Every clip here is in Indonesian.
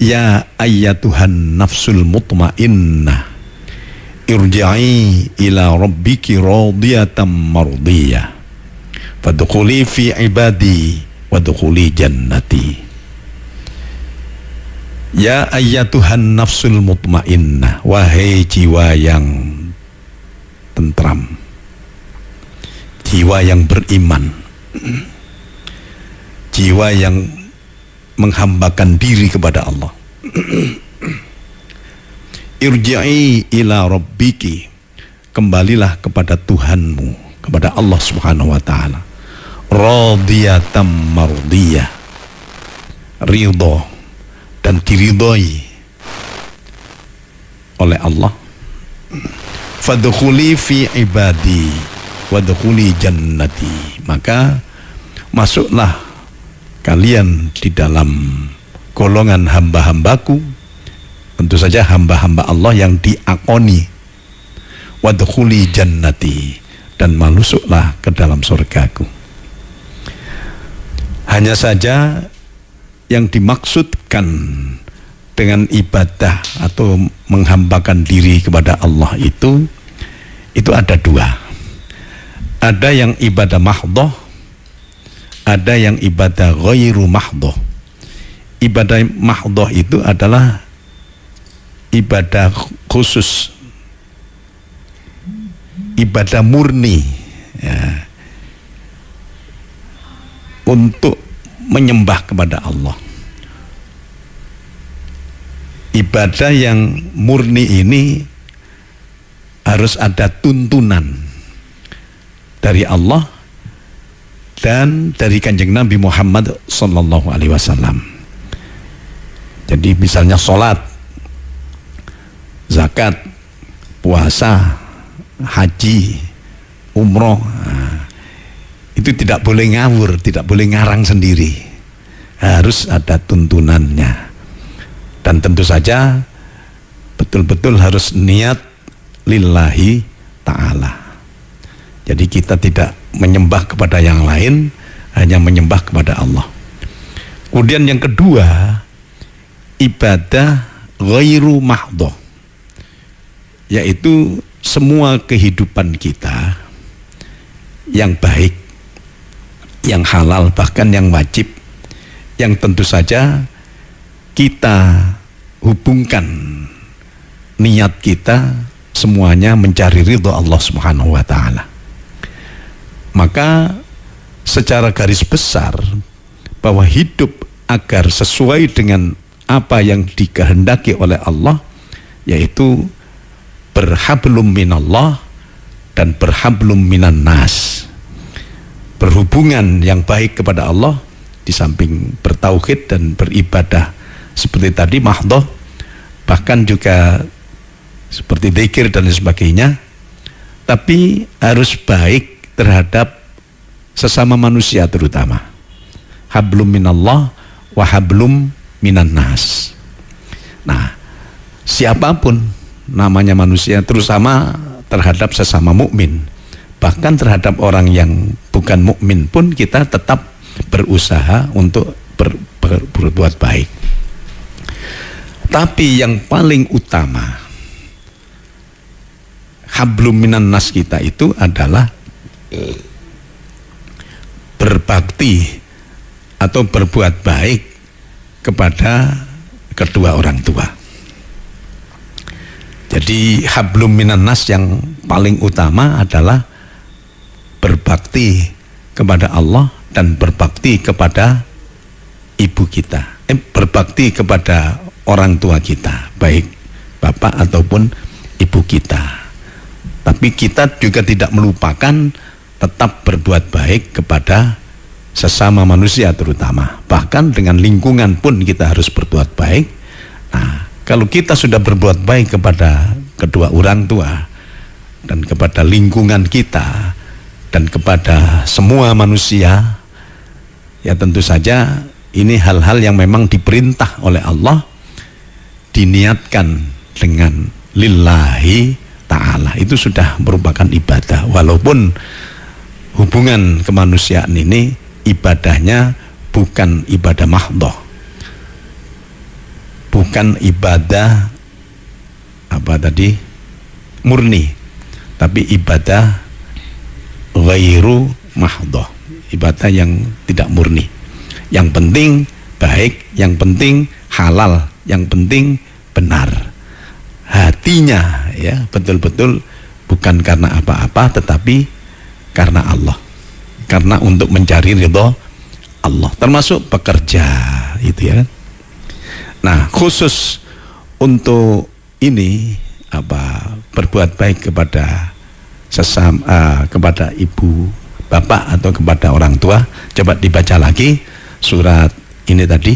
Ya ayyatuhan nafsul mutmainnah. Irja'i ila rabbiki radiyatan mardiyah. Fadkhuli fi ibadi Wadkhuli jannati. Ya ayyatuhan nafsul mutmainnah. Wahai jiwa yang tentram. Jiwa yang beriman. Jiwa yang menghambakan diri kepada Allah. Irji'i ila rabbiki. Kembalilah kepada Tuhanmu kepada Allah subhanahu wa ta'ala. Radiyatam mardiyah. Ridho dan diridhoi oleh Allah. Fadkhuli fi ibadi wadkhuli jannati. Maka masuklah kalian di dalam golongan hamba-hambaku. Tentu saja hamba-hamba Allah yang diakoni. Wadkhuli jannati dan masuklah ke dalam surgaku. Hanya saja yang dimaksudkan dengan ibadah atau menghambakan diri kepada Allah itu itu ada dua. Ada yang ibadah mahdoh ada yang ibadah ghairu mahdoh ibadah mahdoh itu adalah ibadah khusus. Ibadah murni ya, untuk menyembah kepada Allah. Ibadah yang murni ini harus ada tuntunan dari Allah dan dari kanjeng Nabi Muhammad Sallallahu Alaihi Wasallam. Jadi misalnya sholat, zakat, puasa, haji, umroh, nah, itu tidak boleh ngawur, tidak boleh ngarang sendiri, harus ada tuntunannya. Dan tentu saja betul-betul harus niat lillahi ta'ala. Jadi kita tidak menyembah kepada yang lain hanya menyembah kepada Allah. Kemudian yang kedua ibadah ghairu mahdoh yaitu semua kehidupan kita yang baik yang halal bahkan yang wajib yang tentu saja kita hubungkan niat kita semuanya mencari ridho Allah Subhanahu wa taala maka secara garis besar bahwa hidup agar sesuai dengan apa yang dikehendaki oleh Allah yaitu berhablum minallah dan berhablum minan nas. Berhubungan yang baik kepada Allah di samping bertauhid dan beribadah seperti tadi mahdoh bahkan juga seperti dikir dan sebagainya. Tapi harus baik terhadap sesama manusia terutama. Hablum minallah wa hablum minan nas. Nah, siapa pun namanya manusia terutama terhadap sesama mukmin. Bahkan terhadap orang yang bukan mukmin pun kita tetap berusaha untuk ber, ber, berbuat baik. Tapi yang paling utama hablum minan nas kita itu adalah berbakti atau berbuat baik kepada kedua orang tua. Jadi hablum minan nas yang paling utama adalah berbakti kepada Allah dan berbakti kepada ibu kita. Eh, berbakti kepada orang tua kita, baik bapak ataupun ibu kita. Tapi kita juga tidak melupakan tetap berbuat baik kepada sesama manusia terutama. Bahkan dengan lingkungan pun kita harus berbuat baik. Nah kalau kita sudah berbuat baik kepada kedua orang tua dan kepada lingkungan kita dan kepada semua manusia ya tentu saja ini hal-hal yang memang diperintah oleh Allah diniatkan dengan lillahi ta'ala. Itu sudah merupakan ibadah. Walaupun hubungan kemanusiaan ini ibadahnya bukan ibadah mahdoh bukan ibadah apa tadi? Murni tapi ibadah ghairu mahdoh ibadah yang tidak murni. Yang penting baik yang penting halal yang penting benar. Hatinya ya betul-betul bukan karena apa-apa tetapi karena Allah. Karena untuk mencari ridho Allah. Termasuk pekerja itu ya kan? Nah khusus untuk ini apa berbuat baik kepada sesam uh, kepada ibu bapak atau kepada orang tua coba dibaca lagi surat ini tadi.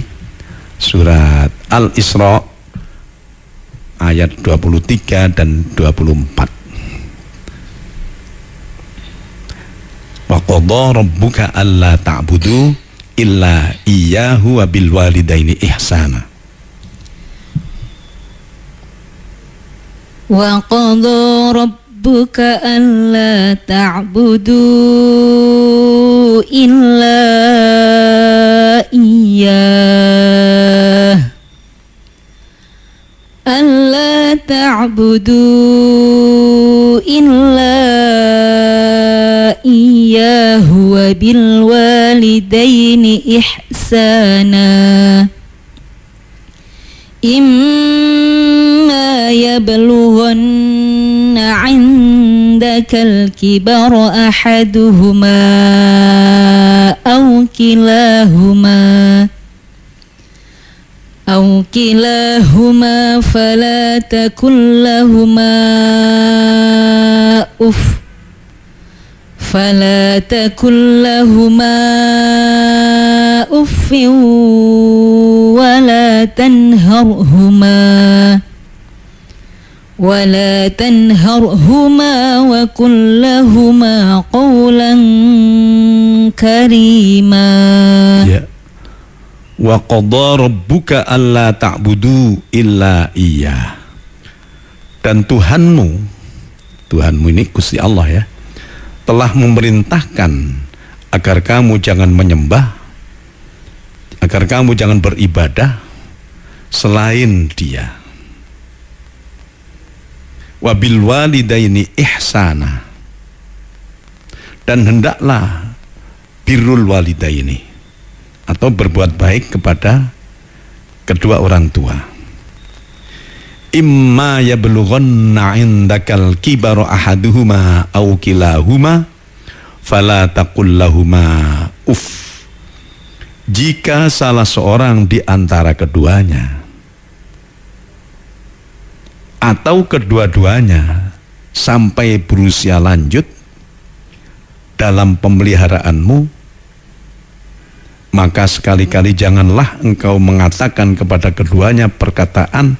Surat Al-Isra ayat 23 dan 24 wa qadha rabbuka alla ta'budu illa iyyahu wa bil walidaini ihsana wa qadha rabbuka alla ta'budu illa إحسانا. إما يبلغن عندك الكبر أحدهما أو كلاهما أو كلاهما فلا تكن لهما أف فلا تكن لهما أف ولا تنهرهما ولا تنهرهما وقل لهما قولا كريما ya. wa qadha rabbuka alla ta'budu illa iya dan Tuhanmu Tuhanmu ini Gusti Allah ya telah memerintahkan agar kamu jangan menyembah agar kamu jangan beribadah selain dia. Wabil walidaini ihsana. Dan hendaklah birrul walidaini. Atau berbuat baik kepada kedua orang tua. Imma yablughanna indakal kibaru ahaduhuma aw kilahuma fala taqul lahuma uff jika salah seorang di antara keduanya atau kedua-duanya sampai berusia lanjut dalam pemeliharaanmu maka sekali-kali janganlah engkau mengatakan kepada keduanya perkataan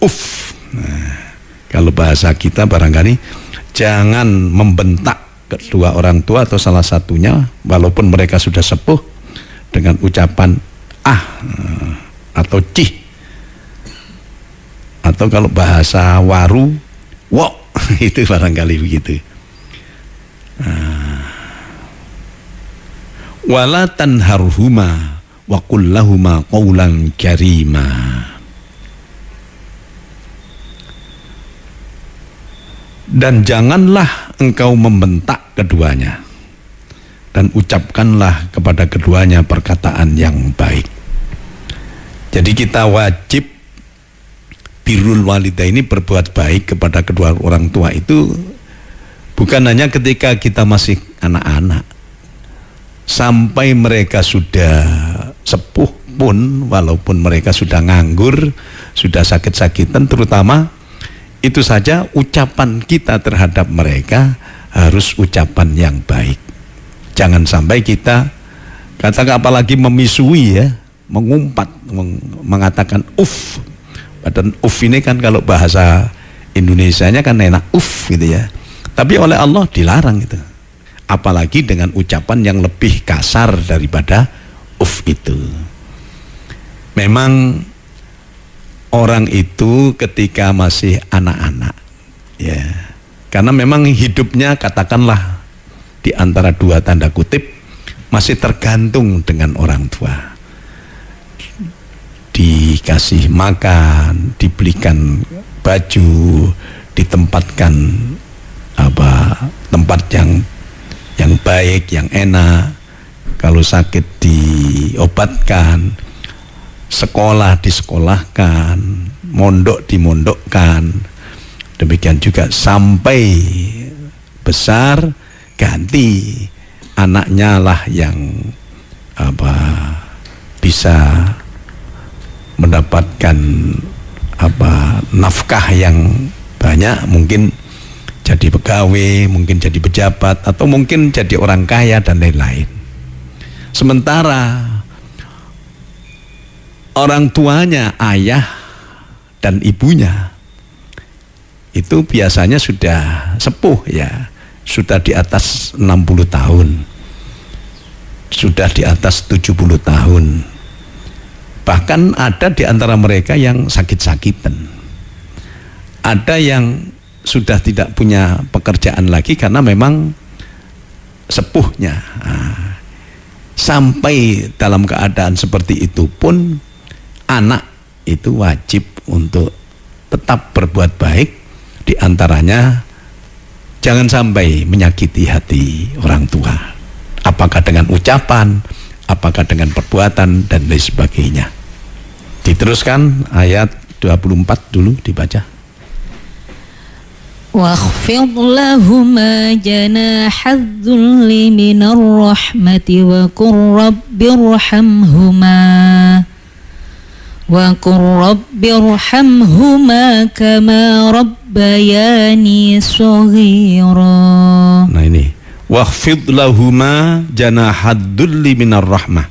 uff. Nah, kalau bahasa kita barangkali jangan membentak kedua orang tua atau salah satunya walaupun mereka sudah sepuh dengan ucapan ah atau cih. Atau kalau bahasa waru wok itu barangkali begitu. Nah. wala tanharhuma wa kullahuma qawlan karima. Dan janganlah engkau membentak keduanya dan ucapkanlah kepada keduanya perkataan yang baik jadi kita wajib birrul walidah ini berbuat baik kepada kedua orang tua itu bukan hanya ketika kita masih anak-anak sampai mereka sudah sepuh pun walaupun mereka sudah nganggur sudah sakit-sakitan terutama itu saja ucapan kita terhadap mereka harus ucapan yang baik. Jangan sampai kita katakan apalagi memisui ya, mengumpat, meng mengatakan uff. Padahal uff ini kan kalau bahasa Indonesianya kan enak uff gitu ya. Tapi oleh Allah dilarang itu. Apalagi dengan ucapan yang lebih kasar daripada uff itu. Memang orang itu ketika masih anak-anak ya karena memang hidupnya katakanlah di antara dua tanda kutip masih tergantung dengan orang tua dikasih makan, dibelikan baju, ditempatkan apa tempat yang yang baik, yang enak. Kalau sakit diobatkan, sekolah disekolahkan, mondok dimondokkan. Demikian juga sampai besar ganti anaknya lah yang apa bisa mendapatkan apa nafkah yang banyak. Mungkin jadi pegawai, mungkin jadi pejabat atau mungkin jadi orang kaya dan lain-lain. Sementara orang tuanya, ayah dan ibunya itu biasanya sudah sepuh ya, sudah di atas 60 tahun. Sudah di atas 70 tahun Bahkan ada di antara mereka yang sakit-sakitan. Ada yang sudah tidak punya pekerjaan lagi karena memang sepuhnya. Nah, sampai dalam keadaan seperti itu pun anak itu wajib untuk tetap berbuat baik di antaranya jangan sampai menyakiti hati orang tua apakah dengan ucapan apakah dengan perbuatan dan lain sebagainya Diteruskan ayat 24 dulu dibaca. واخفض لهما جناح الذل من الرحمة وقل رب ارحمهما وقل رب ارحمهما كما ربياني صغيرا Nah ini Wakhfid lahuma janahad dhulli minar rahmah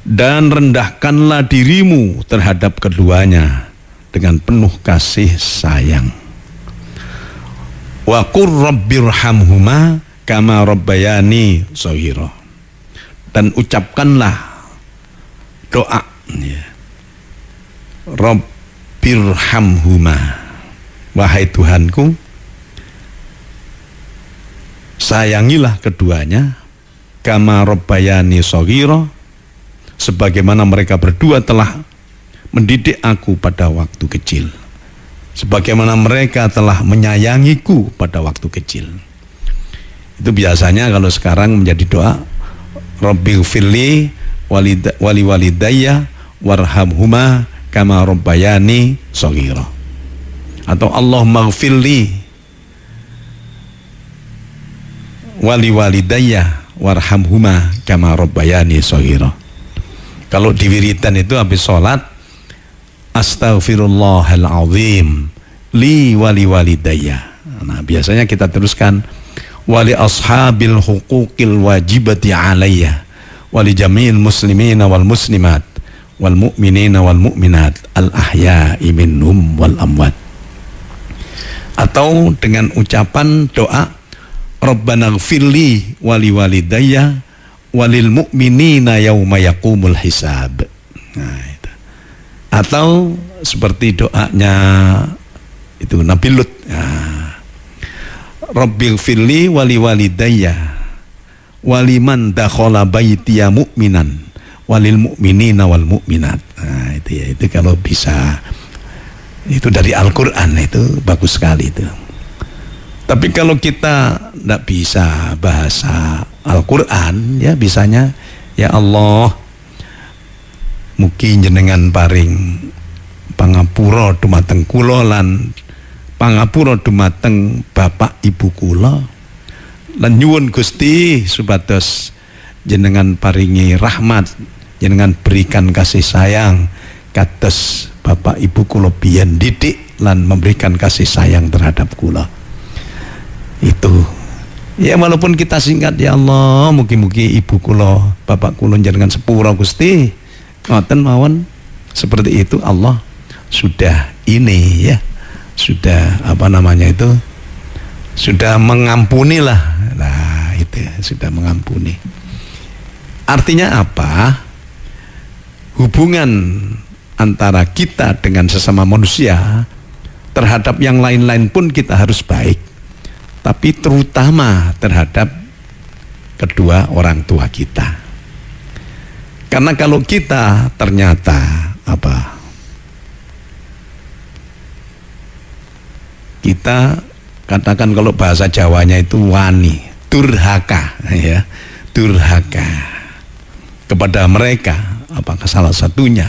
dan rendahkanlah dirimu terhadap keduanya dengan penuh kasih sayang. Wa qur rabbirhamhuma kama rabbayani shaghira. Dan ucapkanlah doa ya. Rabbirhamhuma. Wahai Tuhanku, sayangilah keduanya kama rabbayani shaghira sebagaimana mereka berdua telah mendidik aku pada waktu kecil sebagaimana mereka telah menyayangiku pada waktu kecil itu biasanya kalau sekarang menjadi doa Rabbil firli wali walidayya warhamhuma kama rabbayani shaghira atau Allah maghfirli wali walidayya warhamhuma kama rabbayani shaghira kalau di itu habis sholat Astaghfirullahaladzim Li wali walidayya. Nah biasanya kita teruskan Wali ashabil hukukil wajibati alayya Wali jamil muslimin wal muslimat Wal mu'minina wal mu'minat Al ahya'i minhum wal amwat Atau dengan ucapan doa Rabbana gfirli wali walidayya walil mu'minina yauma yaqumul hisab. Nah, itu. Atau seperti doanya itu Nabi Lut. Nah, Rabbil firli wali walidayya waliman dakhala baitiya mu'minan walil mu'minina wal mu'minat. Nah, itu ya, itu kalau bisa itu dari Al-Qur'an itu bagus sekali itu. Tapi kalau kita tidak bisa bahasa Al-Quran, ya bisanya, ya Allah, mungkin jenengan paring pangapura dumateng kula lan pangapura dumateng bapak ibu kula lan nyuwun Gusti supados jenengan paringi rahmat jenengan berikan kasih sayang kados bapak ibu kula biyen didik lan memberikan kasih sayang terhadap kula. Itu. Ya walaupun kita singkat ya Allah mugi-mugi ibu kulo bapak kulo jangan sepura Gusti. Ngoten mawon? Seperti itu Allah. Sudah ini ya. Sudah apa namanya itu? Sudah mengampuni lah nah itu ya, sudah mengampuni artinya apa? Hubungan antara kita dengan sesama manusia terhadap yang lain-lain pun kita harus baik tapi terutama terhadap kedua orang tua kita. Karena kalau kita ternyata apa? Kita katakan kalau bahasa Jawanya itu wani durhaka ya durhaka kepada mereka apakah salah satunya.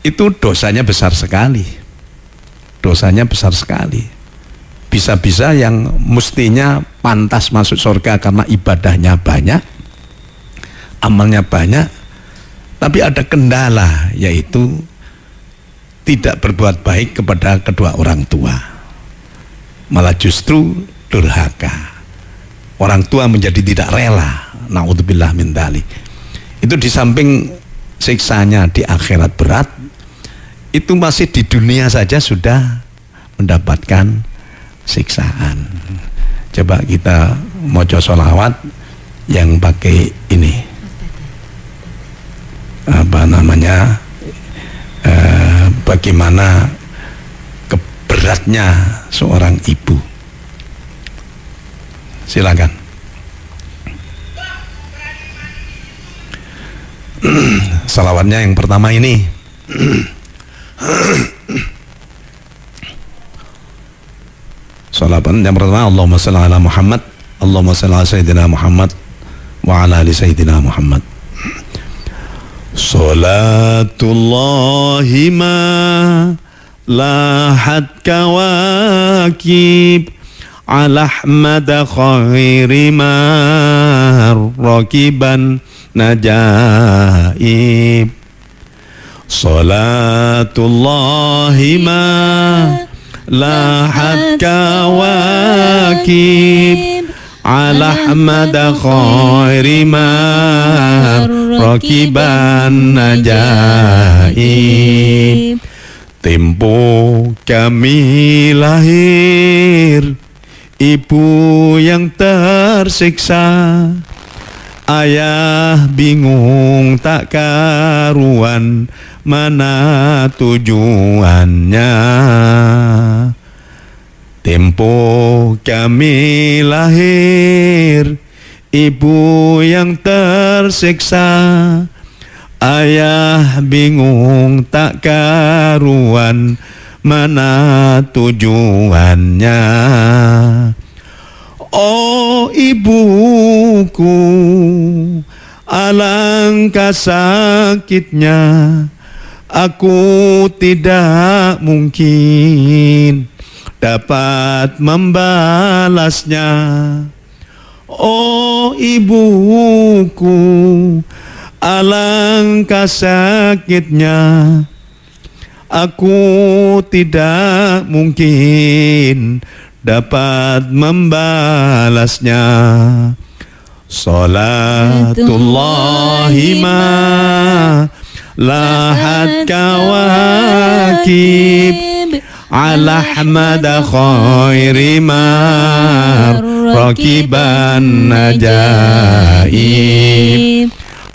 Itu dosanya besar sekali. Dosanya besar sekali. Bisa-bisa yang mestinya pantas masuk surga karena ibadahnya banyak amalnya banyak tapi ada kendala yaitu tidak berbuat baik kepada kedua orang tua. Malah justru durhaka. Orang tua menjadi tidak rela. Naudzubillah min dalik itu di samping siksanya di akhirat berat itu masih di dunia saja sudah mendapatkan siksaan. Coba kita mojo solawat yang pakai ini. Apa namanya? Eh, bagaimana keberatnya seorang ibu? Silakan salawatnya yang pertama ini. Salawat yang pertama Allahumma salli ala Muhammad. Allahumma salli ala Sayyidina Muhammad wa ala ali Sayyidina Muhammad. Salatullahi ma lahat kawakib ala Ahmad khairi ma rakiban najaib. Salatullahi ma lahat kawakib ala Ahmad khairi mar rakiban najaib. Tempo kami lahir Ibu yang tersiksa Ayah bingung tak karuan Mana tujuannya? Tempo kami lahir Ibu yang tersiksa. Ayah bingung tak karuan Mana tujuannya Oh ibuku Alangkah sakitnya. Aku tidak mungkin dapat membalasnya. Oh ibuku Alangkah sakitnya. Aku tidak mungkin dapat membalasnya. Salatullahi ma lahat kawakib ala Ahmad khairi mar rakiban najaib.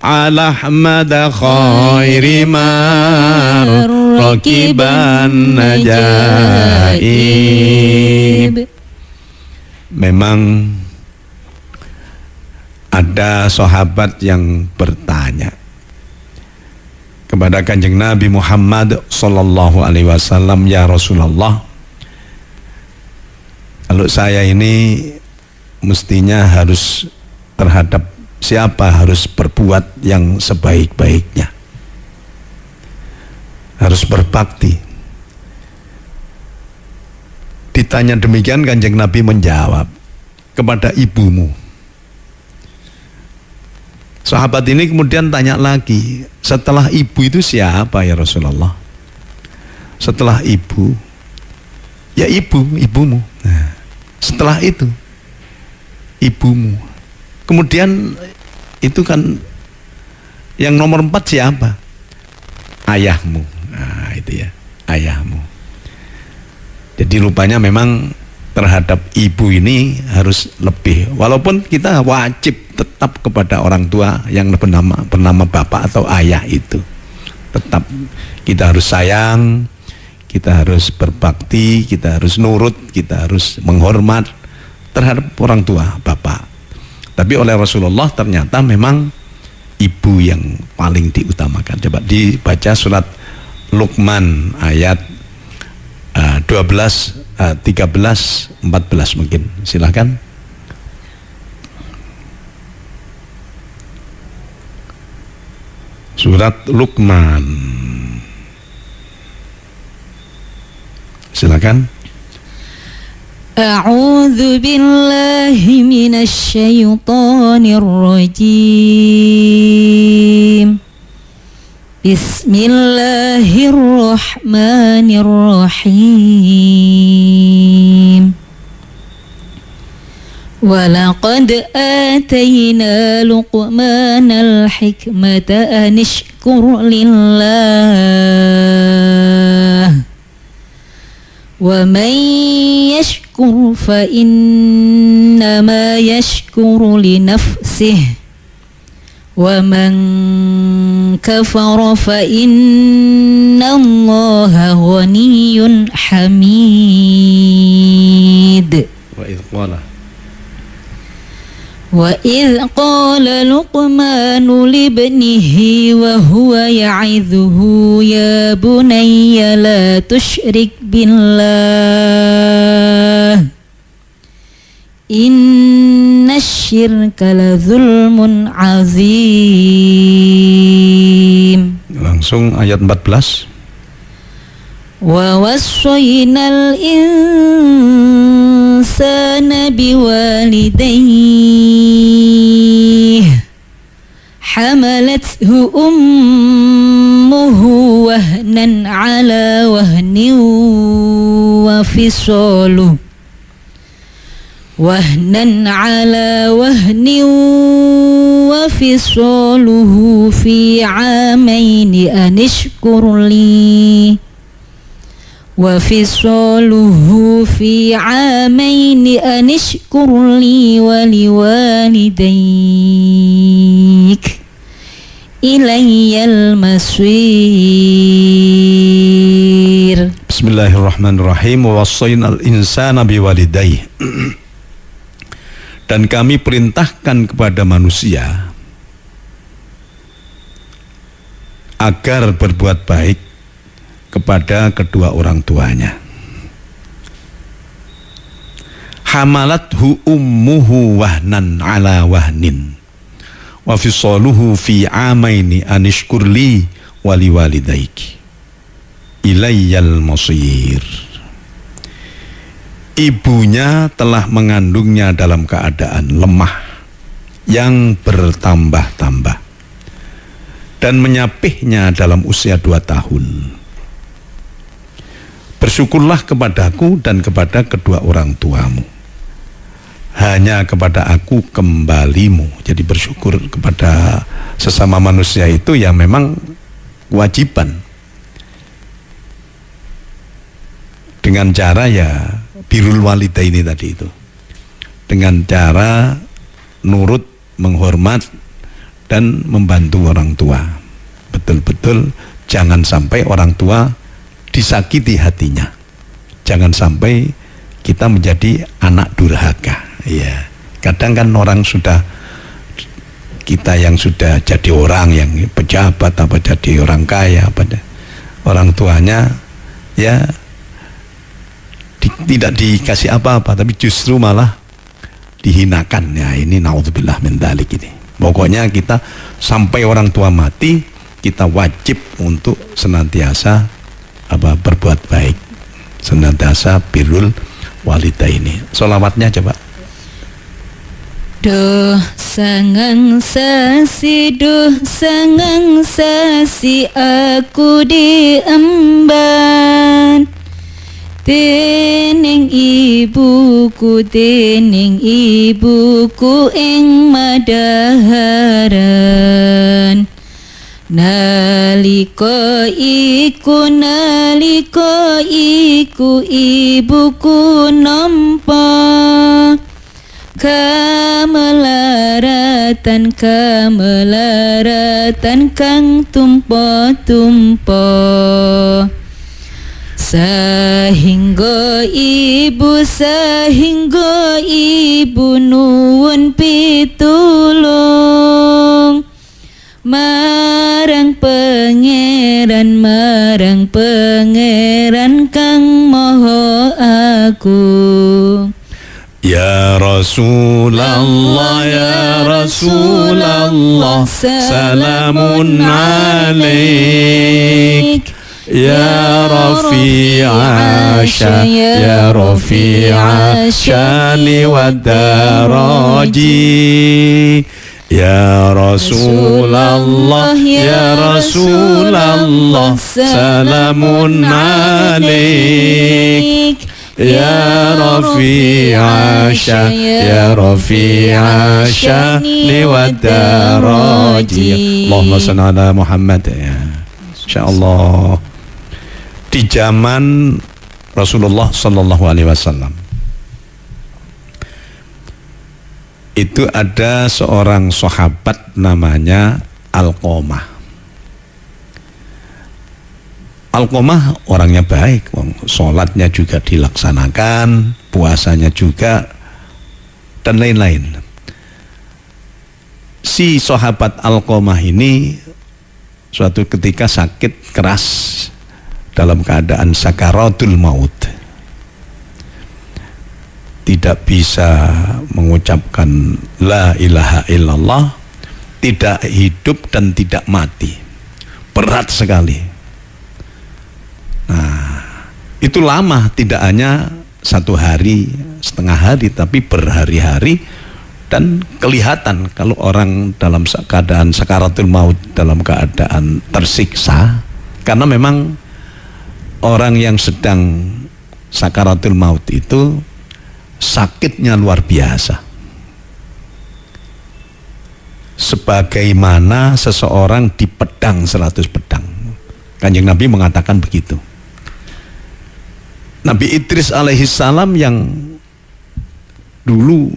Ala Ahmad khairi mar rakiban najaib memang ada sahabat yang bertanya kepada kanjeng Nabi Muhammad Sallallahu Alaihi Wasallam ya Rasulullah kalau saya ini mestinya harus terhadap siapa harus berbuat yang sebaik-baiknya harus berbakti ditanya demikian kanjeng Nabi menjawab kepada ibumu Sahabat ini kemudian tanya lagi, setelah ibu itu siapa ya Rasulullah? Setelah ibu, ya ibu, ibumu. Nah, setelah itu, ibumu. Kemudian itu kan yang nomor empat siapa? Ayahmu. Nah, itu ya, ayahmu. Jadi rupanya memang terhadap ibu ini harus lebih. Walaupun kita wajib tetap kepada orang tua yang bernama bernama bapak atau ayah itu. Tetap kita harus sayang kita harus berbakti kita harus nurut kita harus menghormat terhadap orang tua bapak. Tapi oleh Rasulullah ternyata memang ibu yang paling diutamakan. Coba dibaca surat Luqman ayat uh, 12 uh, 13 14 mungkin silahkan surat Luqman silakan أعوذ بالله من الشيطان الرجيم بسم الله الرحمن الرحيم. ولقد آتينا لقمان الحكمة أن اشكر لله. ومن يشكر فإنما يشكر لنفسه. ومن كفر فإن الله غني حميد. وإذ قال وإذ قال لقمان لابنه وهو يعظه يا بني لا تشرك بالله إن الشرك لظلم عظيم langsung ayat 14 ووصينا الإنسان بوالديه حملته أمه وهنا على وهن وفصاله وهنا على وهن وفصاله في عامين أن اشكر لي. وفصاله في عامين أن اشكر لي ولوالديك. إلي المصير. Bismillahirrahmanirrahim Wasainal insana biwalidayh Dan kami perintahkan kepada manusia agar berbuat baik kepada kedua orang tuanya. Hamalathu ummuhu wahnan ala wahnin. Wa fisaluhu fi amaini anishkurli wali walidaiki. Ilayyal masir ibunya telah mengandungnya dalam keadaan lemah yang bertambah-tambah dan menyapihnya dalam usia dua tahun. Bersyukurlah kepadaku dan kepada kedua orang tuamu. Hanya kepada aku kembalimu. Jadi bersyukur kepada sesama manusia itu ya memang kewajiban. Dengan cara ya birul walidaini tadi itu. Dengan cara nurut, menghormat dan membantu orang tua. Betul-betul jangan sampai orang tua disakiti hatinya. Jangan sampai kita menjadi anak durhaka. Ya, kadang kan orang sudah kita yang sudah jadi orang yang pejabat apa jadi orang kaya pada orang tuanya ya tidak dikasih apa-apa tapi justru malah dihinakan ya ini naudzubillah min dalik ini. Pokoknya kita sampai orang tua mati kita wajib untuk senantiasa apa berbuat baik. Senantiasa birrul walida ini solawatnya coba. Duh sangang sasi Duh sangang sasi Aku diemban Tening ibuku Tening ibuku Ing madaharan. Naliko iku naliko iku ibuku nampa. Kamelaratan kamelaratan kang tumpo-tumpo Sehingga ibu sehingga ibu nuwun pitulung. Marang pangeran marang pangeran kang moho aku. Ya Rasulullah Ya Rasulullah Salamun alaik Ya Rafi'a Ya Rafi'a Shani wa daraji Ya Rasulullah Ya Rasulullah Salamun alaik Ya Rafi'a Ya Rafi'a Shani wa daraji Allahumma salli ala Muhammad ya InsyaAllah Di zaman Rasulullah Sallallahu Alaihi Wasallam itu ada seorang sahabat namanya Alqomah. Alqomah orangnya baik, sholatnya juga dilaksanakan, puasanya juga, dan lain-lain. Si sahabat Alqomah ini suatu ketika sakit keras dalam keadaan sakaratul maut tidak bisa mengucapkan la ilaha illallah, tidak hidup dan tidak mati. Berat sekali. Nah, itu lama, tidak hanya satu hari, setengah hari, tapi berhari-hari dan kelihatan kalau orang dalam keadaan sakaratul maut, dalam keadaan tersiksa, karena memang orang yang sedang sakaratul maut itu sakitnya luar biasa. Sebagaimana seseorang dipedang seratus pedang. Kanjeng Nabi mengatakan begitu. Nabi Idris alaihissalam yang dulu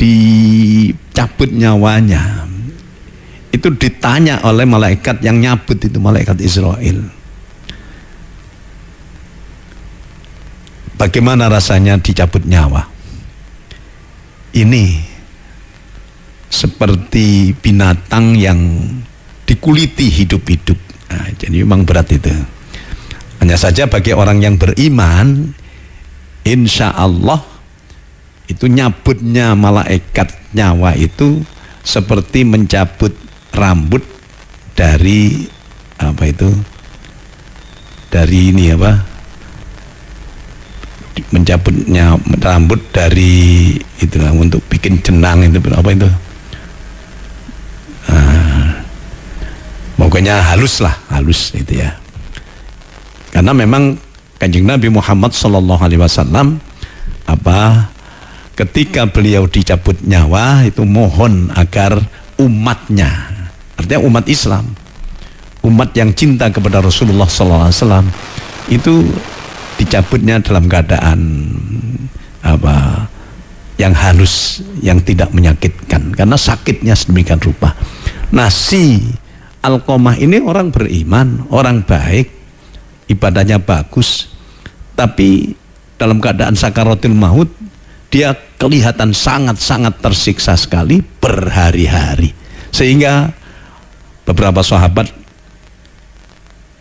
dicabut nyawanya itu ditanya oleh malaikat yang nyabut itu malaikat Israel Bagaimana rasanya dicabut nyawa? Ini seperti binatang yang dikuliti hidup-hidup. Nah, jadi memang berat itu. Hanya saja bagi orang yang beriman, insya Allah itu nyabutnya malaikat nyawa itu seperti mencabut rambut dari apa itu dari ini apa mencabutnya rambut dari itu untuk bikin jenang itu apa itu. Nah, pokoknya halus lah halus itu ya. Karena memang kanjeng Nabi Muhammad Shallallahu Alaihi Wasallam apa ketika beliau dicabut nyawa itu mohon agar umatnya artinya umat Islam. Umat yang cinta kepada Rasulullah Wasallam itu dicabutnya dalam keadaan apa? Yang halus yang tidak menyakitkan. Karena sakitnya sedemikian rupa. Nah si Alkomah ini orang beriman orang baik ibadahnya bagus. Tapi dalam keadaan sakaratul maut dia kelihatan sangat-sangat tersiksa sekali berhari-hari. Sehingga beberapa sahabat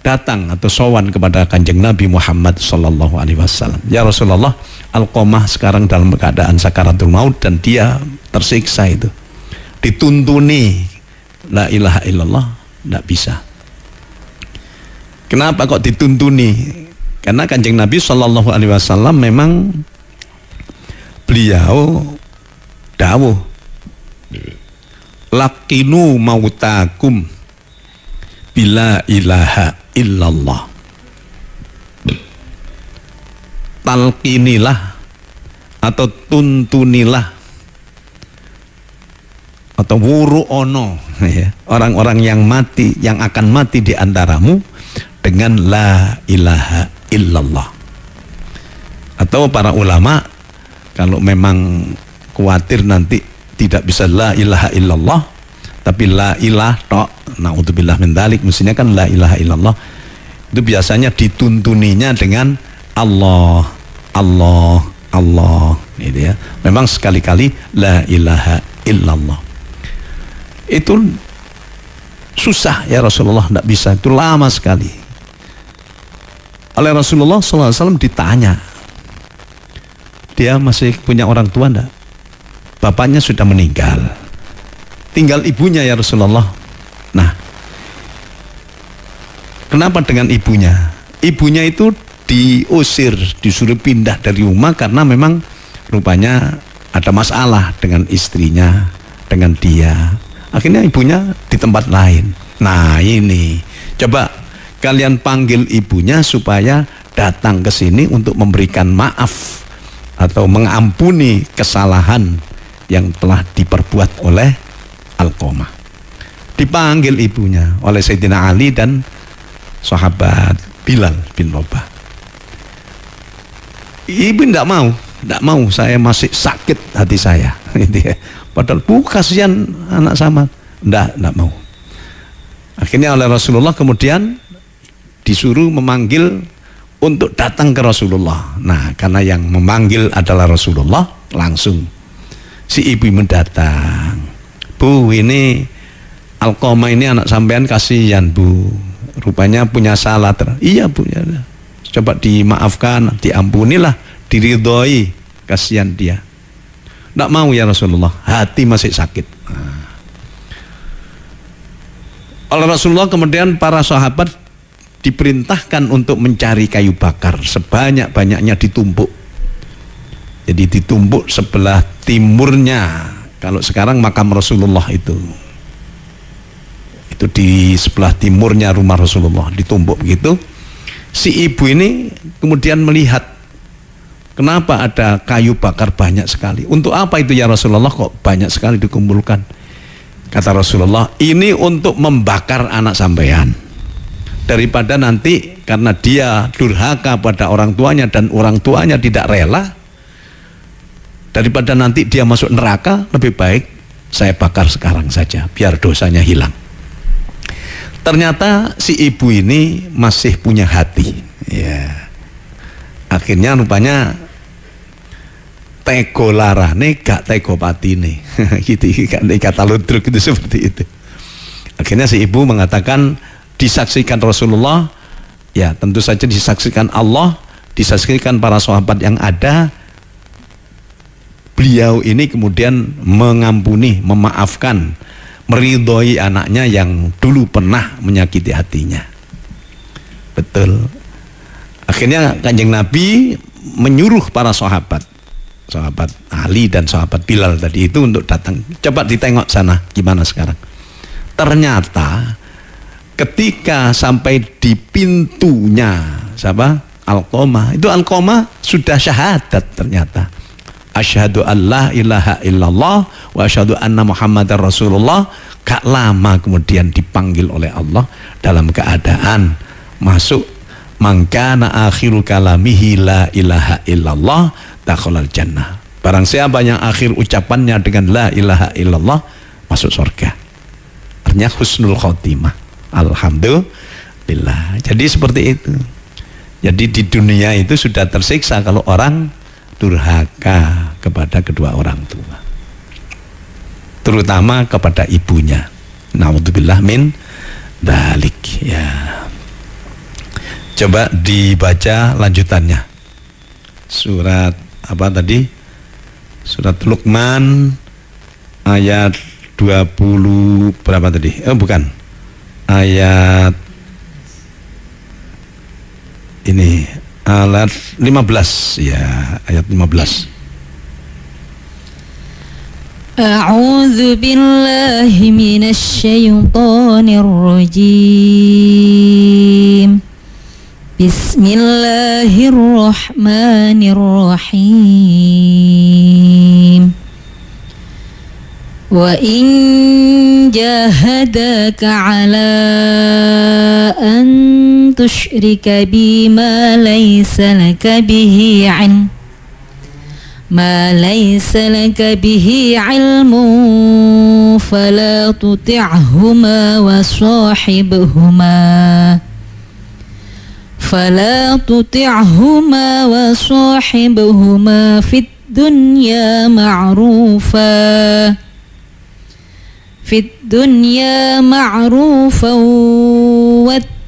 datang atau sowan kepada kanjeng Nabi Muhammad Sallallahu Alaihi Wasallam. Ya Rasulullah, Alqomah sekarang dalam keadaan sakaratul maut dan dia tersiksa itu, dituntuni la ilaha illallah, tidak bisa. Kenapa kok dituntuni? Karena kanjeng Nabi Sallallahu Alaihi Wasallam memang beliau dawuh lakinu mautakum. Bila ilaha illallah. Talqinilah atau tuntunilah. Atau wuru ono ya, orang-orang yang mati yang akan mati di antaramu dengan la ilaha illallah. Atau para ulama kalau memang khawatir nanti tidak bisa la ilaha illallah tapi la ilah tok naudzubillah min dalik mestinya kan la ilaha illallah itu biasanya dituntuninya dengan Allah Allah Allah gitu ya memang sekali-kali la ilaha illallah. Itu susah ya Rasulullah tidak bisa itu lama sekali. Oleh Rasulullah SAW ditanya, dia masih punya orang tua enggak? Bapaknya sudah meninggal, tinggal ibunya ya Rasulullah. Nah, kenapa dengan ibunya? Ibunya itu diusir, disuruh pindah dari rumah karena memang rupanya ada masalah dengan istrinya, dengan dia. Akhirnya ibunya di tempat lain. Nah ini, coba kalian panggil ibunya supaya datang ke sini untuk memberikan maaf atau mengampuni kesalahan yang telah diperbuat oleh Alqomah. Dipanggil ibunya oleh Sayyidina Ali dan sahabat Bilal bin Rabah. Ibu tidak mau, tidak mau saya masih sakit hati saya. Gitu ya. Padahal bu kasihan anak sama. Enggak, enggak mau. Akhirnya oleh Rasulullah kemudian disuruh memanggil untuk datang ke Rasulullah. Nah, karena yang memanggil adalah Rasulullah, langsung si ibu mendatang. Bu, ini Alkoma ini anak sampean kasihan, Bu. Rupanya punya salah. Ter iya, Bu. Ya. Coba dimaafkan, diampunilah, diridhoi, kasihan dia. Tidak mau ya Rasulullah, hati masih sakit. Nah. Oleh Rasulullah kemudian para sahabat diperintahkan untuk mencari kayu bakar sebanyak-banyaknya ditumpuk. Jadi ditumpuk sebelah timurnya. Kalau sekarang makam Rasulullah itu. Itu di sebelah timurnya rumah Rasulullah ditumpuk begitu. Si ibu ini kemudian melihat Kenapa ada kayu bakar banyak sekali? Untuk apa itu ya Rasulullah kok banyak sekali dikumpulkan? Kata Rasulullah, ini untuk membakar anak sampean. Daripada nanti karena dia durhaka pada orang tuanya dan orang tuanya tidak rela, daripada nanti dia masuk neraka, lebih baik saya bakar sekarang saja, biar dosanya hilang. Ternyata si ibu ini masih punya hati. Ya. Akhirnya rupanya tego larane gak tego patine. Gitu kata ludruk itu seperti itu. Akhirnya si ibu mengatakan disaksikan Rasulullah. Ya tentu saja disaksikan Allah disaksikan para sahabat yang ada beliau ini kemudian mengampuni memaafkan meridhoi anaknya yang dulu pernah menyakiti hatinya betul Akhirnya kanjeng Nabi menyuruh para sahabat, sahabat Ali dan sahabat Bilal tadi itu untuk datang. Coba ditengok sana gimana sekarang. Ternyata ketika sampai di pintunya siapa? Alqomah. Itu Alqomah sudah syahadat ternyata. Asyhadu an la ilaha illallah wa asyhadu anna Muhammadar Rasulullah. Gak lama kemudian dipanggil oleh Allah dalam keadaan masuk. Mangkana akhiru kalamihi la ilaha illallah takhalal jannah. Barang siapa yang akhir ucapannya dengan la ilaha illallah masuk surga. Artinya husnul khotimah. Alhamdulillah. Jadi seperti itu. Jadi di dunia itu sudah tersiksa kalau orang durhaka kepada kedua orang tua terutama kepada ibunya naudzubillah min dalik ya Coba dibaca lanjutannya. Surat apa tadi? Surat Luqman ayat 20 berapa tadi? Eh bukan. Ayat ini alat 15 ya ayat 15 A'udzu billahi minasy syaithanir rajim. Bismillahirrahmanirrahim. Wa in jahadaka ala an تشرك بي ما ليس لك به علم. ما ليس لك به علم فلا تطعهما وصاحبهما. فلا تطعهما وصاحبهما في الدنيا معروفا. في الدنيا معروفا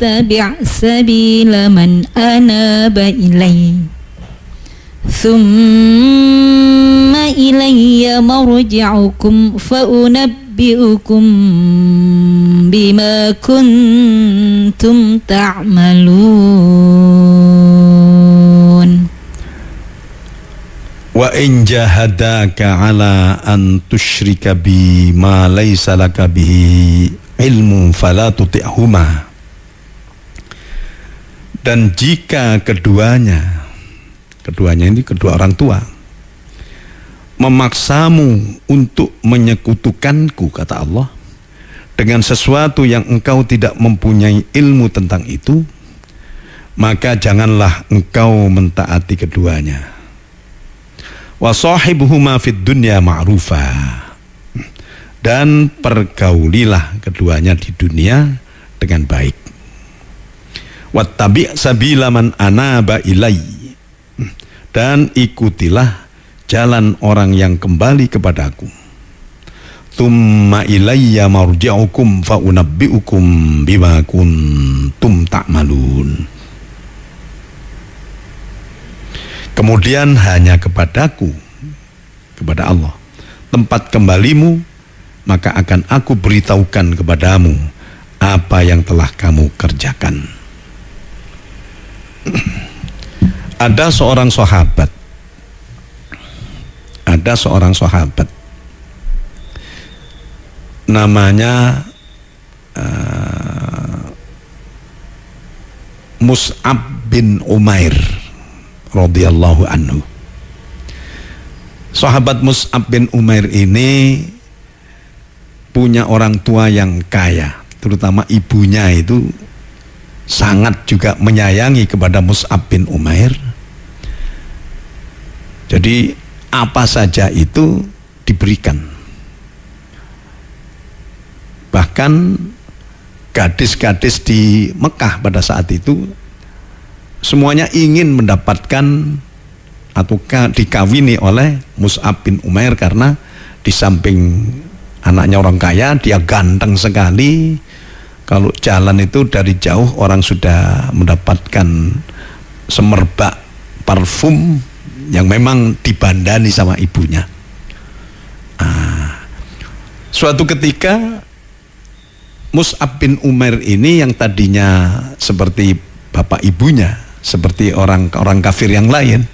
واتبع سبيل من أناب إلي. ثم إلي مرجعكم فأنبئكم بما كنتم تعملون. وإن جاهداك على أن تشرك بما ليس لك به علم فلا تطئهما dan jika keduanya keduanya ini kedua orang tua memaksamu untuk menyekutukanku kata Allah dengan sesuatu yang engkau tidak mempunyai ilmu tentang itu maka janganlah engkau mentaati keduanya. Wa sahibuhuma fid dunya ma'rufa. Dan pergaulilah keduanya di dunia dengan baik wattabi sabila man anaba ilai. Dan ikutilah jalan orang yang kembali kepadaku. Thumma ilayya marji'ukum fa unabbi'ukum bima kuntum ta'malun. Kemudian hanya kepadaku, kepada Allah, tempat kembalimu, maka akan aku beritahukan kepadamu apa yang telah kamu kerjakan. Ada seorang sahabat, ada seorang sahabat, namanya uh, Mus'ab bin Umair radhiyallahu anhu. Sahabat Mus'ab bin Umair ini punya orang tua yang kaya, terutama ibunya itu sangat juga menyayangi kepada Mus'ab bin Umair. Jadi apa saja itu diberikan. Bahkan gadis-gadis di Mekah pada saat itu semuanya ingin mendapatkan atau dikawini oleh Mus'ab bin Umair karena di samping anaknya orang kaya dia ganteng sekali kalau jalan itu dari jauh orang sudah mendapatkan semerbak parfum yang memang dibandani sama ibunya. Nah, suatu ketika Mus'ab bin Umair ini yang tadinya seperti bapak ibunya seperti orang-orang kafir yang lain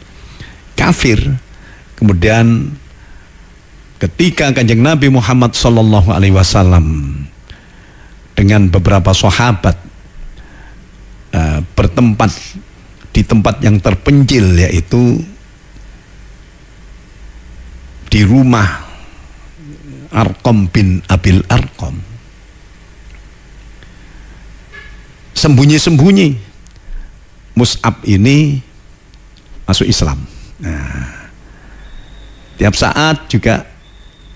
kafir. Kemudian ketika kanjeng Nabi Muhammad Wasallam dengan beberapa sahabat uh, bertempat di tempat yang terpencil yaitu di rumah Arkom bin Abil Arkom sembunyi-sembunyi Mus'ab ini masuk Islam. Nah, tiap saat juga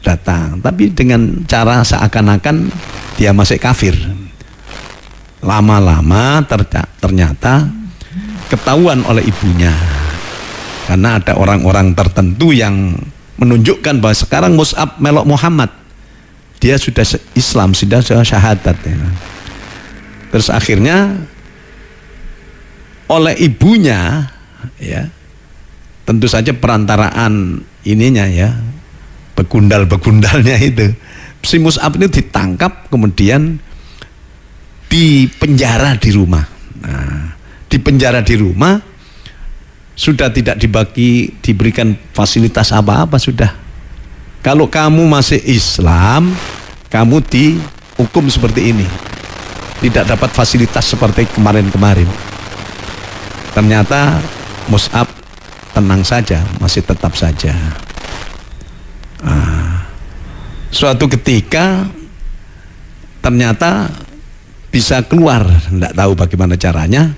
datang, tapi dengan cara seakan-akan dia masih kafir. Lama-lama ternyata ketahuan oleh ibunya. Karena ada orang-orang tertentu yang menunjukkan bahwa sekarang Mus'ab melok Muhammad. Dia sudah Islam, sudah syahadat. Ya. Terus akhirnya oleh ibunya ya tentu saja perantaraan ininya ya begundal-begundalnya itu si Mus'ab ini ditangkap kemudian dipenjara di rumah. Nah, dipenjara di rumah sudah tidak dibagi diberikan fasilitas apa-apa sudah. Kalau kamu masih Islam kamu dihukum seperti ini. Tidak dapat fasilitas seperti kemarin-kemarin. Ternyata Mus'ab tenang saja, masih tetap saja. Nah, suatu ketika ternyata bisa keluar, tidak tahu bagaimana caranya.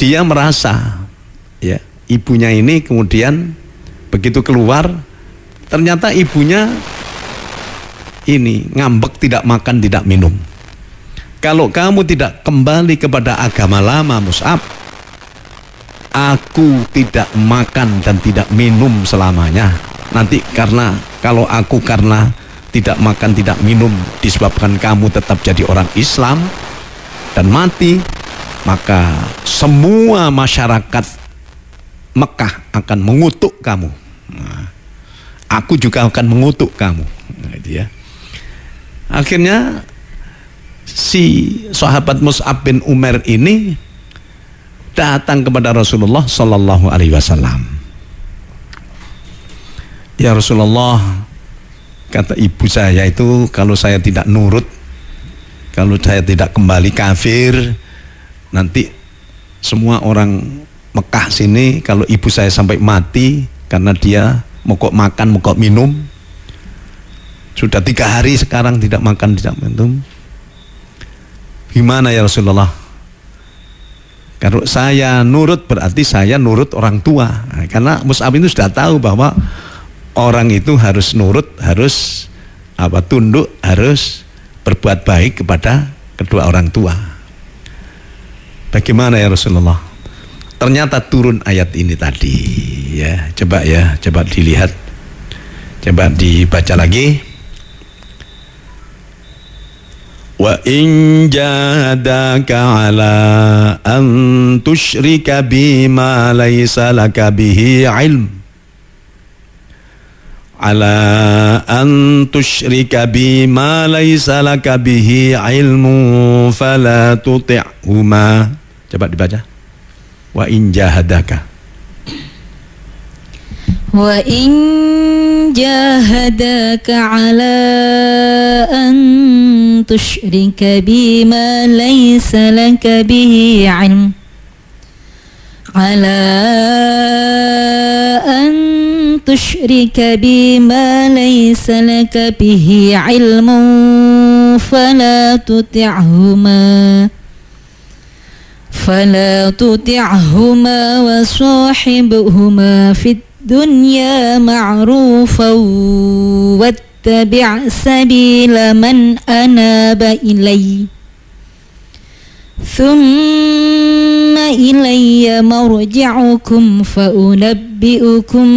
Dia merasa, ya ibunya ini kemudian begitu keluar, ternyata ibunya ini ngambek tidak makan tidak minum kalau kamu tidak kembali kepada agama lama Mus'ab aku tidak makan dan tidak minum selamanya. Nanti karena kalau aku karena tidak makan tidak minum disebabkan kamu tetap jadi orang Islam dan mati maka semua masyarakat Mekah akan mengutuk kamu. Nah, aku juga akan mengutuk kamu. Nah, itu ya. Akhirnya si sahabat Mus'ab bin Umar ini datang kepada Rasulullah Sallallahu Alaihi Wasallam. Ya Rasulullah kata ibu saya itu kalau saya tidak nurut kalau saya tidak kembali kafir nanti semua orang Mekah sini kalau ibu saya sampai mati karena dia mogok makan mogok minum sudah tiga hari sekarang tidak makan tidak minum. Gimana ya Rasulullah kalau saya nurut berarti saya nurut orang tua nah, karena Mus'ab itu sudah tahu bahwa orang itu harus nurut, harus apa tunduk, harus berbuat baik kepada kedua orang tua. Bagaimana ya Rasulullah? Ternyata turun ayat ini tadi ya. Coba ya, coba dilihat. Coba dibaca lagi. Wa in jahadaka ala an tusyrika bima laysa laka bihi ilm. Ala an tusyrika bi ma laysa laka bihi ilmu fala tuti'huma. Coba dibaca. Wa in jahadaka. Wa in jahadaka ala أن تشرك بي ما ليس لك به علم. على أن تشرك بي ما ليس لك به علم فلا تطعهما فلا تطعهما وصاحبهما في الدنيا معروفا واتقوا واتبع سبيل من أناب إليّ ثم إلي مرجعكم فأنبئكم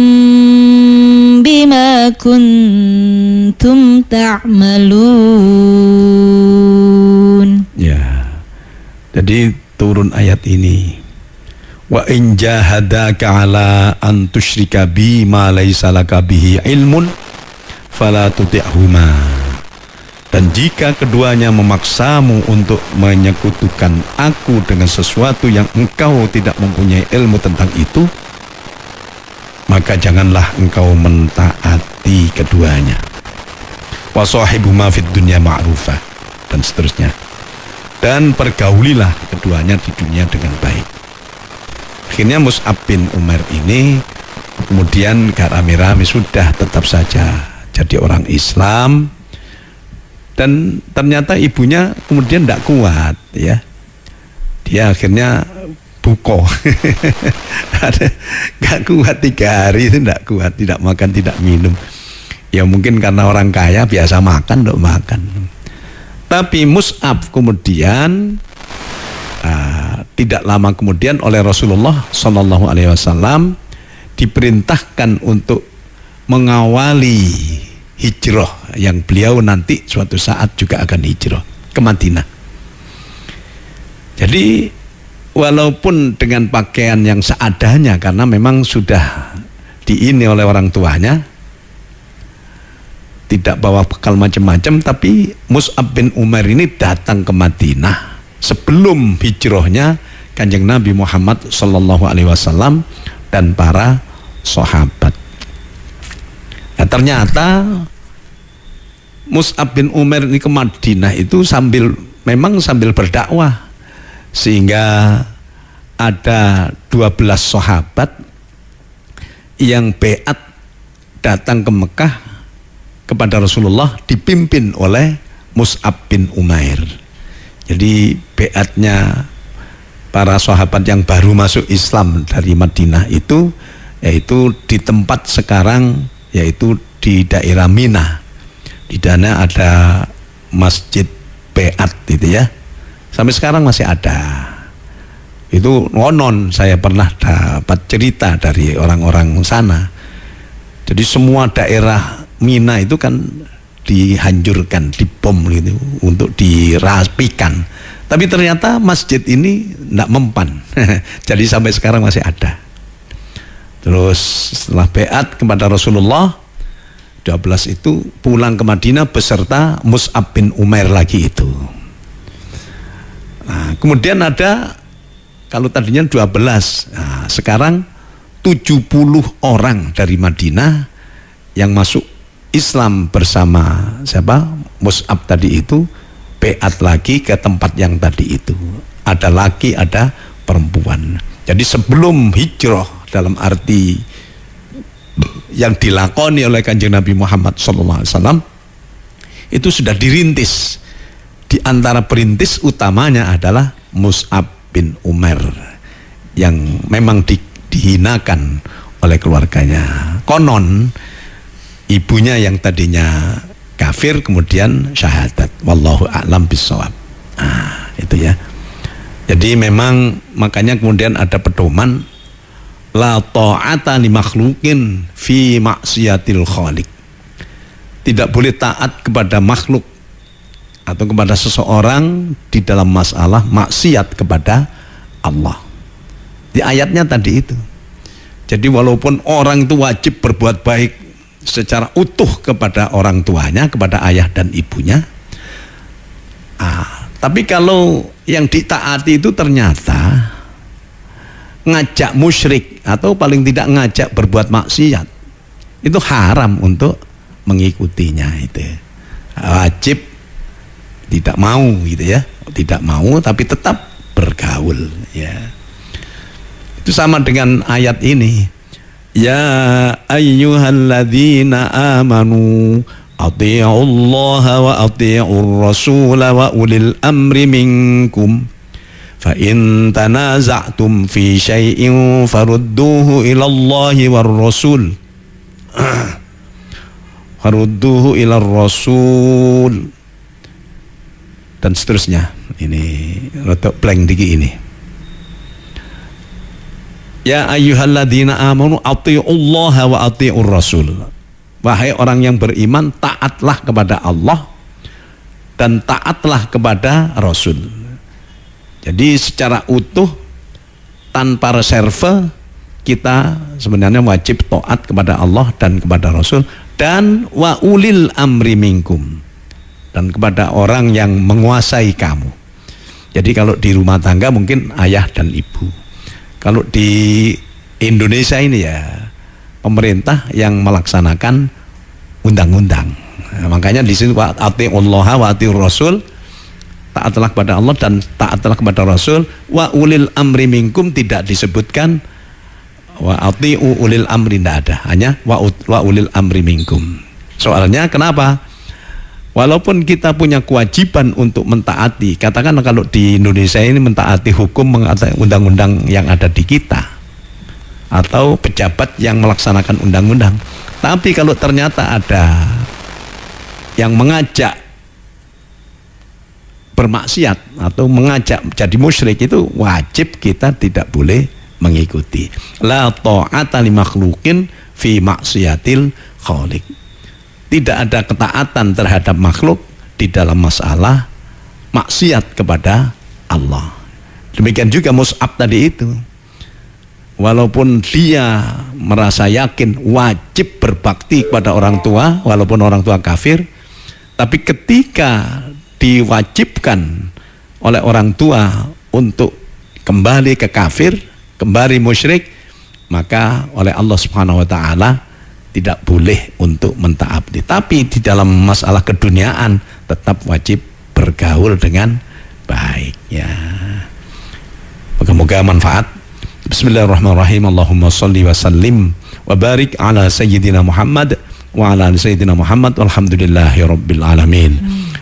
بما كنتم تعملون ya jadi turun ayat ini wa in jahadaka ala an tusyrika bi ma laysa laka bihi ilmun fala tuti'huma dan jika keduanya memaksamu untuk menyekutukan aku dengan sesuatu yang engkau tidak mempunyai ilmu tentang itu, maka janganlah engkau mentaati keduanya. Wasohibuma fid dunya ma'rufah dan seterusnya. Dan pergaulilah keduanya di dunia dengan baik. Akhirnya Mus'ab bin Umar ini kemudian gak rame-rame sudah tetap saja jadi orang Islam. Dan ternyata ibunya kemudian tidak kuat ya. Dia akhirnya buko. Nggak kuat tiga hari itu tidak kuat tidak makan tidak minum. Ya mungkin karena orang kaya biasa makan untuk makan. Tapi Mus'ab kemudian uh, tidak lama kemudian oleh Rasulullah Shallallahu Alaihi Wasallam diperintahkan untuk mengawali hijrah yang beliau nanti suatu saat juga akan hijrah ke Madinah. Jadi walaupun dengan pakaian yang seadanya karena memang sudah diini oleh orang tuanya tidak bawa bekal macam-macam tapi Mus'ab bin Umar ini datang ke Madinah sebelum hijrahnya Kanjeng Nabi Muhammad Sallallahu Alaihi Wasallam dan para sahabat. Nah, ternyata Mus'ab bin Umar ini ke Madinah itu sambil memang sambil berdakwah sehingga ada 12 sahabat yang beat datang ke Mekah kepada Rasulullah dipimpin oleh Mus'ab bin Umair. Jadi beatnya para sahabat yang baru masuk Islam dari Madinah itu yaitu di tempat sekarang yaitu di daerah Mina. Di sana ada masjid Beat itu ya. Sampai sekarang masih ada. Itu ngonon saya pernah dapat cerita dari orang-orang sana. Jadi semua daerah Mina itu kan dihancurkan, dibom gitu untuk dirapikan. Tapi ternyata masjid ini tidak mempan. Jadi sampai sekarang masih ada. Terus setelah beat kepada Rasulullah 12 itu pulang ke Madinah beserta Mus'ab bin Umair lagi itu. Nah, kemudian ada kalau tadinya 12, nah, sekarang 70 orang dari Madinah yang masuk Islam bersama siapa? Mus'ab tadi itu beat lagi ke tempat yang tadi itu. Ada laki, ada perempuan. Jadi sebelum hijrah dalam arti yang dilakoni oleh kanjeng Nabi Muhammad SAW itu sudah dirintis. Di antara perintis utamanya adalah Mus'ab bin Umar yang memang di, dihinakan oleh keluarganya. Konon ibunya yang tadinya kafir kemudian syahadat wallahu a'lam bisawab ah itu ya jadi memang makanya kemudian ada pedoman la ta'ata li makhlukin fi maksiatil khaliq tidak boleh taat kepada makhluk atau kepada seseorang di dalam masalah maksiat kepada Allah di ayatnya tadi itu jadi walaupun orang itu wajib berbuat baik secara utuh kepada orang tuanya, kepada ayah dan ibunya. Ah, tapi kalau yang ditaati itu ternyata ngajak musyrik atau paling tidak ngajak berbuat maksiat, itu haram untuk mengikutinya itu. Wajib tidak mau gitu ya, tidak mau tapi tetap bergaul ya. Itu sama dengan ayat ini Ya ayyuhalladzina amanu Ati'u Allah wa ati'u Rasul wa ulil amri minkum Tanaza'tum fi syai'in farudduhu ila Allah war Rasul Farudduhu ila Rasul dan seterusnya ini rotok blank dikit ini Ya ayyuhalladzina amanu Allah wa ati'ur rasul. Wahai orang yang beriman, taatlah kepada Allah dan taatlah kepada Rasul. Jadi secara utuh tanpa reserve kita sebenarnya wajib taat kepada Allah dan kepada Rasul dan wa ulil amri minkum dan kepada orang yang menguasai kamu. Jadi kalau di rumah tangga mungkin ayah dan ibu kalau di Indonesia ini ya pemerintah yang melaksanakan undang-undang. Makanya di sini wa Allah wa rasul taatlah kepada Allah dan taatlah kepada Rasul wa ulil amri minkum tidak disebutkan wa ati'u ulil amri tidak ada. Hanya wa, wa ulil amri minkum. Soalnya kenapa? Walaupun kita punya kewajiban untuk mentaati, katakan kalau di Indonesia ini mentaati hukum, mentaati undang-undang yang ada di kita, atau pejabat yang melaksanakan undang-undang. Tapi kalau ternyata ada yang mengajak bermaksiat atau mengajak jadi musyrik itu wajib kita tidak boleh mengikuti. La ta'ata li makhlukin fi maksiatil khaliq tidak ada ketaatan terhadap makhluk di dalam masalah maksiat kepada Allah. Demikian juga Mus'ab tadi itu. Walaupun dia merasa yakin wajib berbakti kepada orang tua, walaupun orang tua kafir, tapi ketika diwajibkan oleh orang tua untuk kembali ke kafir, kembali musyrik, maka oleh Allah Subhanahu wa taala tidak boleh untuk mentaati. Tapi di dalam masalah keduniaan tetap wajib bergaul dengan baik ya. Moga-moga manfaat. Bismillahirrahmanirrahim. Allahumma salli wa sallim wa barik ala sayyidina Muhammad wa ala sayyidina Muhammad walhamdulillahi rabbil alamin.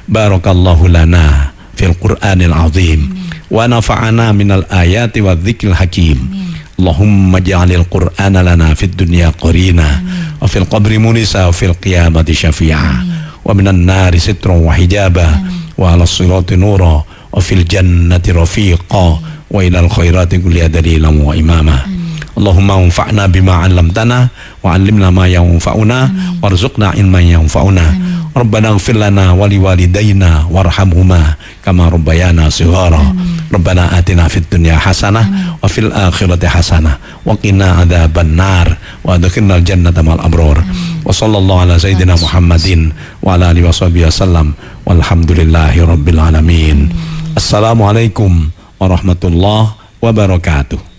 Barakallahu lana fil Qur'anil azim wa nafa'ana minal ayati wa dzikril hakim. Allahumma ja'alil Qur'ana lana fid dunya qarina wa fil qabri munisa wa fil qiyamati syafi'a wa minan nari sitra wa hijaba wa ala sirati nura wa fil jannati Allahumma anfa'na bima 'allamtana wa 'allimna ma yanfa'una warzuqna ilman yanfa'una. Rabbana ighfir lana wa liwalidayna warhamhuma kama rabbayana shighara Rabbana atina fid dunya hasanah wa fil akhirati hasanah wa qina adzaban nar wa adkhilna al jannata mal abror. Wa sallallahu ala sayyidina Muhammadin wa ala alihi washabihi wasallam. Walhamdulillahi rabbil alamin. Assalamualaikum warahmatullahi wabarakatuh